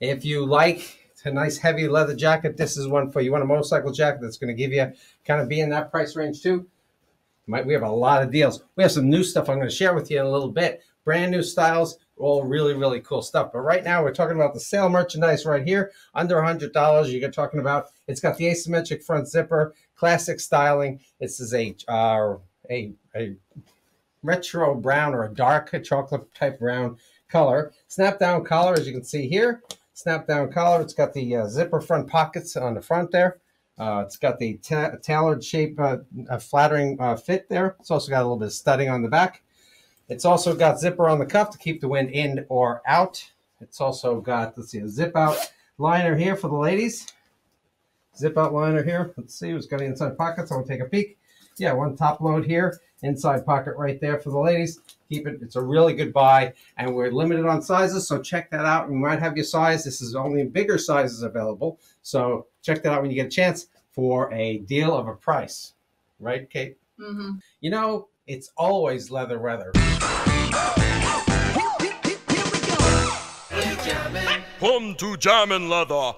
If you like a nice heavy leather jacket, this is one for you. Want a motorcycle jacket that's going to give you kind of be in that price range too? Might we have a lot of deals. We have some new stuff I'm going to share with you in a little bit. Brand new styles, all really really cool stuff. But right now we're talking about the sale merchandise right here, under a hundred dollars. You're talking about it's got the asymmetric front zipper, classic styling. This is a uh, a a retro brown or a dark chocolate type brown color. Snap down collar, as you can see here. Snap down collar. It's got the uh, zipper front pockets on the front there. Uh, it's got the ta- tailored shape, uh, flattering uh, fit there. It's also got a little bit of studding on the back. It's also got zipper on the cuff to keep the wind in or out. It's also got, let's see, a zip out liner here for the ladies. Zip out liner here. Let's see who's got the inside pockets. I'm going to take a peek. Yeah, one top load here. Inside pocket right there for the ladies. Keep it. It's a really good buy. And we're limited on sizes, so check that out. We might have your size. This is only bigger sizes available. So check that out when you get a chance for a deal of a price. Right, Kate? Mm-hmm. You know, it's always leather weather. Come to Jamin Leather.